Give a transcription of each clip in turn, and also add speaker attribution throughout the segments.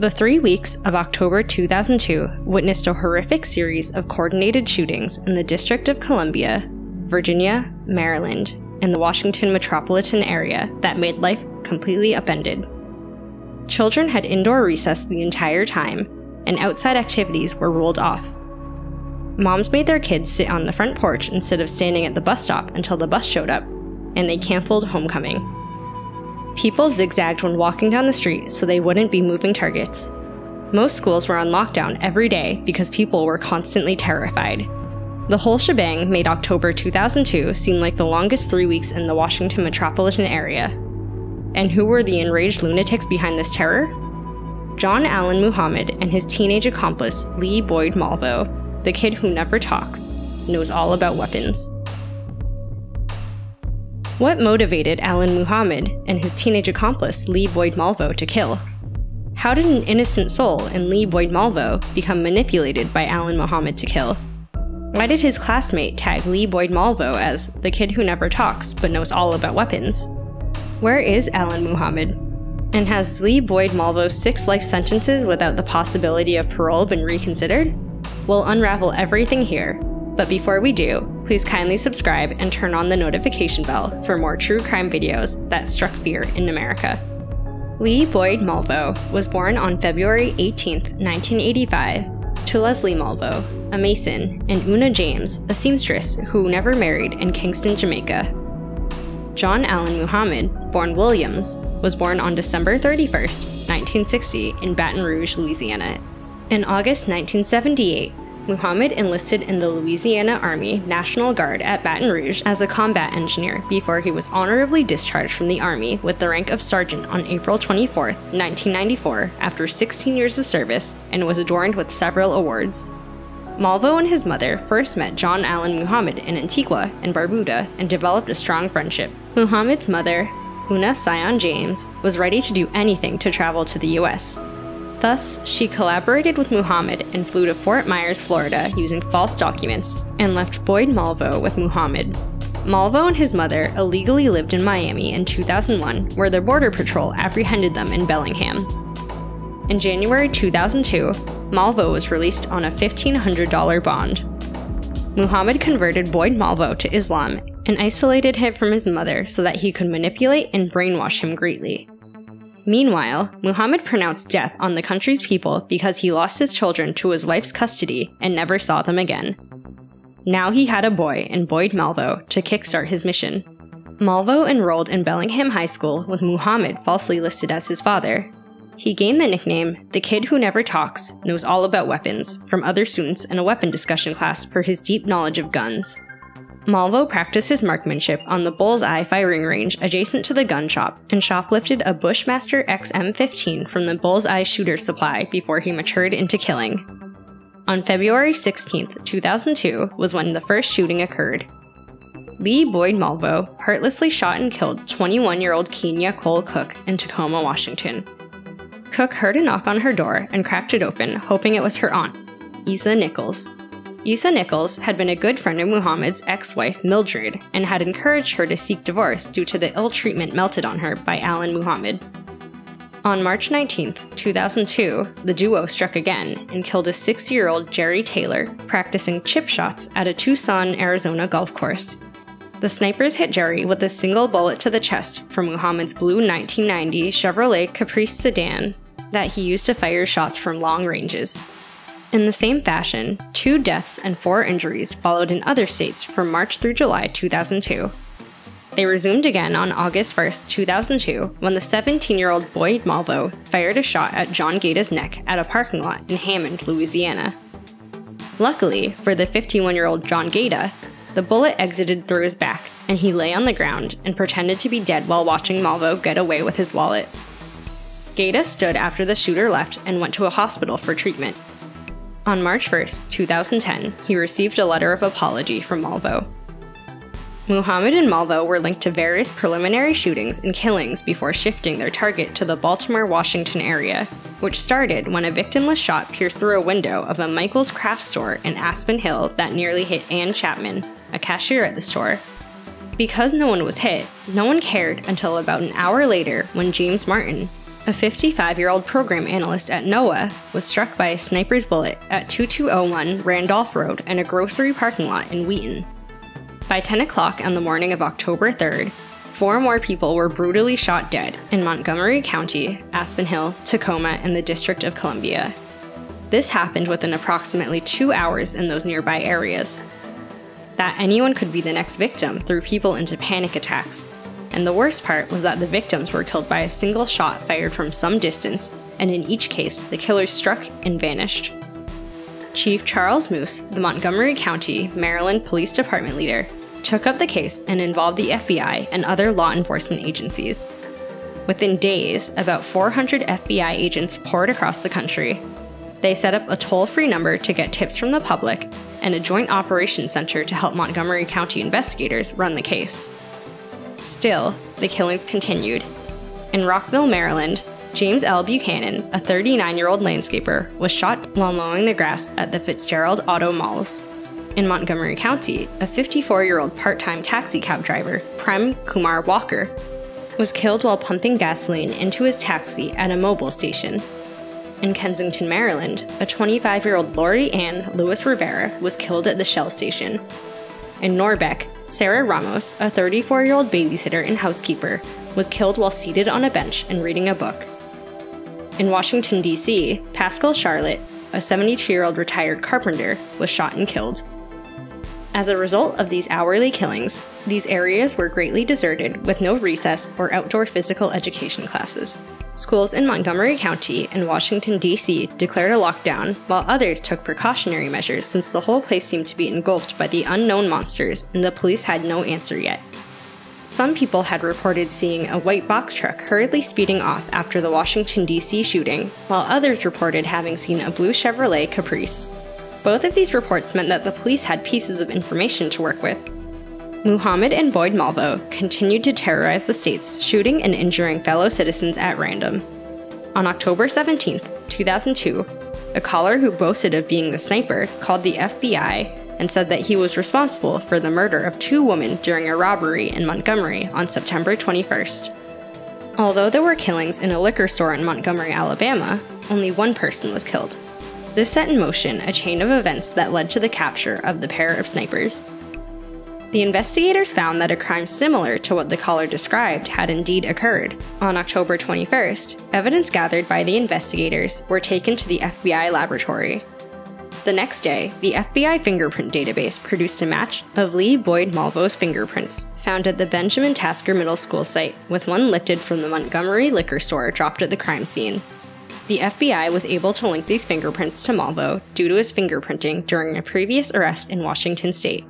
Speaker 1: The three weeks of October 2002 witnessed a horrific series of coordinated shootings in the District of Columbia, Virginia, Maryland, and the Washington metropolitan area that made life completely upended. Children had indoor recess the entire time, and outside activities were ruled off. Moms made their kids sit on the front porch instead of standing at the bus stop until the bus showed up, and they canceled homecoming. People zigzagged when walking down the street so they wouldn't be moving targets. Most schools were on lockdown every day because people were constantly terrified. The whole shebang made October 2002 seem like the longest three weeks in the Washington metropolitan area. And who were the enraged lunatics behind this terror? John Allen Muhammad and his teenage accomplice, Lee Boyd Malvo, the kid who never talks, knows all about weapons. What motivated Allen Muhammad and his teenage accomplice, Lee Boyd Malvo, to kill? How did an innocent soul in Lee Boyd Malvo become manipulated by Allen Muhammad to kill? Why did his classmate tag Lee Boyd Malvo as the kid who never talks but knows all about weapons? Where is Allen Muhammad? And has Lee Boyd Malvo's six life sentences without the possibility of parole been reconsidered? We'll unravel everything here, but before we do, please kindly subscribe and turn on the notification bell for more true crime videos that struck fear in America. Lee Boyd Malvo was born on February 18, 1985, to Leslie Malvo, a mason, and Una James, a seamstress who never married in Kingston, Jamaica. John Allen Muhammad, born Williams, was born on December 31, 1960, in Baton Rouge, Louisiana. In August 1978, Muhammad enlisted in the Louisiana Army National Guard at Baton Rouge as a combat engineer before he was honorably discharged from the Army with the rank of sergeant on April 24, 1994, after 16 years of service and was adorned with several awards. Malvo and his mother first met John Allen Muhammad in Antigua and Barbuda and developed a strong friendship. Muhammad's mother, Una Sion James, was ready to do anything to travel to the US. Thus, she collaborated with Muhammad and flew to Fort Myers, Florida using false documents and left Boyd Malvo with Muhammad. Malvo and his mother illegally lived in Miami in 2001, where the Border Patrol apprehended them in Bellingham. In January 2002, Malvo was released on a $1,500 bond. Muhammad converted Boyd Malvo to Islam and isolated him from his mother so that he could manipulate and brainwash him greatly. Meanwhile, Muhammad pronounced death on the country's people because he lost his children to his wife's custody and never saw them again. Now he had a boy in Boyd Malvo to kickstart his mission. Malvo enrolled in Bellingham High School with Muhammad falsely listed as his father. He gained the nickname The Kid Who Never Talks, Knows All About Weapons from other students in a weapon discussion class for his deep knowledge of guns. Malvo practiced his marksmanship on the Bullseye firing range adjacent to the gun shop and shoplifted a Bushmaster XM15 from the Bullseye shooter supply before he matured into killing. On February 16, 2002, was when the first shooting occurred. Lee Boyd Malvo heartlessly shot and killed 21 year old Kenya Cole Cook in Tacoma, Washington. Cook heard a knock on her door and cracked it open, hoping it was her aunt, Isa Nichols, Isa Nichols had been a good friend of Muhammad's ex wife Mildred and had encouraged her to seek divorce due to the ill treatment melted on her by Allen Muhammad. On March 19, 2002, the duo struck again and killed a six year old Jerry Taylor practicing chip shots at a Tucson, Arizona golf course. The snipers hit Jerry with a single bullet to the chest from Muhammad's blue 1990 Chevrolet Caprice sedan that he used to fire shots from long ranges. In the same fashion, two deaths and four injuries followed in other states from March through July 2002. They resumed again on August 1, 2002, when the 17 year old Boyd Malvo fired a shot at John Gaeta's neck at a parking lot in Hammond, Louisiana. Luckily for the 51 year old John Gaeta, the bullet exited through his back and he lay on the ground and pretended to be dead while watching Malvo get away with his wallet. Gaeta stood after the shooter left and went to a hospital for treatment. On March 1, 2010, he received a letter of apology from Malvo. Muhammad and Malvo were linked to various preliminary shootings and killings before shifting their target to the Baltimore Washington area, which started when a victimless shot pierced through a window of a Michael's craft store in Aspen Hill that nearly hit Ann Chapman, a cashier at the store. Because no one was hit, no one cared until about an hour later when James Martin, a 55 year old program analyst at NOAA was struck by a sniper's bullet at 2201 Randolph Road in a grocery parking lot in Wheaton. By 10 o'clock on the morning of October 3rd, four more people were brutally shot dead in Montgomery County, Aspen Hill, Tacoma, and the District of Columbia. This happened within approximately two hours in those nearby areas. That anyone could be the next victim threw people into panic attacks and the worst part was that the victims were killed by a single shot fired from some distance, and in each case, the killers struck and vanished. Chief Charles Moose, the Montgomery County, Maryland Police Department leader, took up the case and involved the FBI and other law enforcement agencies. Within days, about 400 FBI agents poured across the country. They set up a toll free number to get tips from the public and a joint operations center to help Montgomery County investigators run the case. Still, the killings continued. In Rockville, Maryland, James L. Buchanan, a 39 year old landscaper, was shot while mowing the grass at the Fitzgerald Auto Malls. In Montgomery County, a 54 year old part time taxi cab driver, Prem Kumar Walekar, was killed while pumping gasoline into his taxi at a Mobil station. In Kensington, Maryland, a 25 year old Lori Ann Lewis Rivera was killed at the Shell station. In Norbeck, Sarah Ramos, a 34 year old babysitter and housekeeper, was killed while seated on a bench and reading a book. In Washington, D.C., Pascal Charlot, a 72 year old retired carpenter, was shot and killed. As a result of these hourly killings, these areas were greatly deserted with no recess or outdoor physical education classes. Schools in Montgomery County and Washington, D.C. declared a lockdown, while others took precautionary measures since the whole place seemed to be engulfed by the unknown monsters and the police had no answer yet. Some people had reported seeing a white box truck hurriedly speeding off after the Washington, D.C. shooting, while others reported having seen a blue Chevrolet Caprice. Both of these reports meant that the police had pieces of information to work with, Muhammad and Boyd Malvo continued to terrorize the states, shooting and injuring fellow citizens at random. On October 17, 2002, a caller who boasted of being the sniper called the FBI and said that he was responsible for the murder of two women during a robbery in Montgomery on September 21st. Although there were killings in a liquor store in Montgomery, Alabama, only one person was killed. This set in motion a chain of events that led to the capture of the pair of snipers. The investigators found that a crime similar to what the caller described had indeed occurred. On October 21st, evidence gathered by the investigators were taken to the FBI laboratory. The next day, the FBI fingerprint database produced a match of Lee Boyd Malvo's fingerprints, found at the Benjamin Tasker Middle School site, with one lifted from the Montgomery liquor store dropped at the crime scene. The FBI was able to link these fingerprints to Malvo due to his fingerprinting during a previous arrest in Washington state.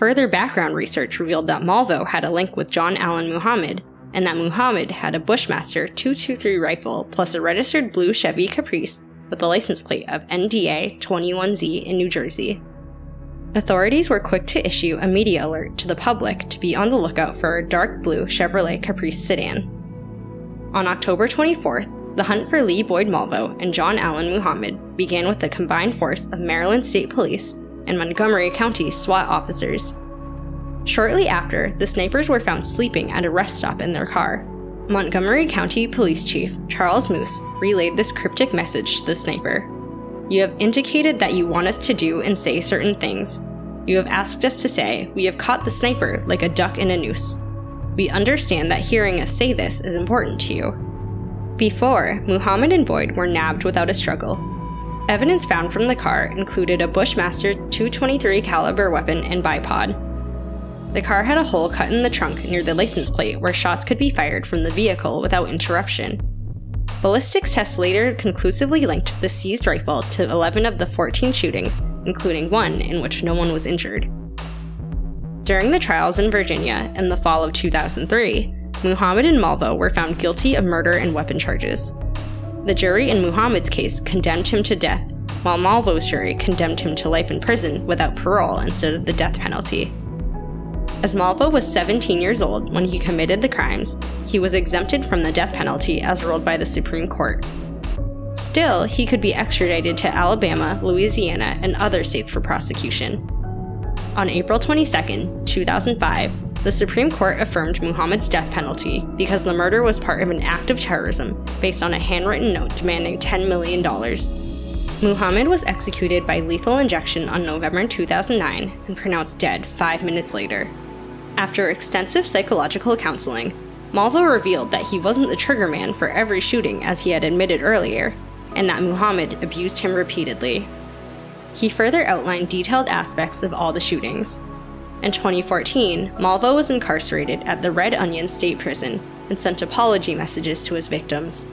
Speaker 1: Further background research revealed that Malvo had a link with John Allen Muhammad, and that Muhammad had a Bushmaster 223 rifle plus a registered blue Chevy Caprice with a license plate of NDA 21Z in New Jersey. Authorities were quick to issue a media alert to the public to be on the lookout for a dark blue Chevrolet Caprice sedan. On October 24th, the hunt for Lee Boyd Malvo and John Allen Muhammad began with the combined force of Maryland State Police and Montgomery County SWAT officers. Shortly after, the snipers were found sleeping at a rest stop in their car. Montgomery County Police Chief Charles Moose relayed this cryptic message to the sniper You have indicated that you want us to do and say certain things. You have asked us to say, We have caught the sniper like a duck in a noose. We understand that hearing us say this is important to you. Before, Muhammad and Boyd were nabbed without a struggle, Evidence found from the car included a Bushmaster 223 caliber weapon and bipod. The car had a hole cut in the trunk near the license plate where shots could be fired from the vehicle without interruption. Ballistics tests later conclusively linked the seized rifle to 11 of the 14 shootings, including one in which no one was injured. During the trials in Virginia in the fall of 2003, Muhammad and Malvo were found guilty of murder and weapon charges. The jury in Muhammad's case condemned him to death, while Malvo's jury condemned him to life in prison without parole instead of the death penalty. As Malvo was 17 years old when he committed the crimes, he was exempted from the death penalty as ruled by the Supreme Court. Still, he could be extradited to Alabama, Louisiana, and other states for prosecution. On April 22, 2005, the Supreme Court affirmed Muhammad's death penalty because the murder was part of an act of terrorism based on a handwritten note demanding $10 million. Muhammad was executed by lethal injection on November 2009 and pronounced dead five minutes later. After extensive psychological counseling, Malvo revealed that he wasn't the triggerman for every shooting as he had admitted earlier, and that Muhammad abused him repeatedly. He further outlined detailed aspects of all the shootings. In 2014, Malvo was incarcerated at the Red Onion State Prison and sent apology messages to his victims.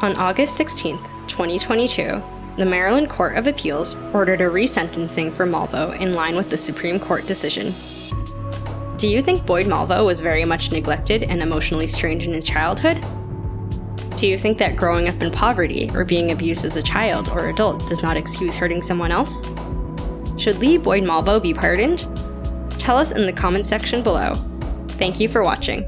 Speaker 1: On August 16, 2022, the Maryland Court of Appeals ordered a resentencing for Malvo in line with the Supreme Court decision. Do you think Boyd Malvo was very much neglected and emotionally strained in his childhood? Do you think that growing up in poverty or being abused as a child or adult does not excuse hurting someone else? Should Lee Boyd Malvo be pardoned? Tell us in the comment section below. Thank you for watching.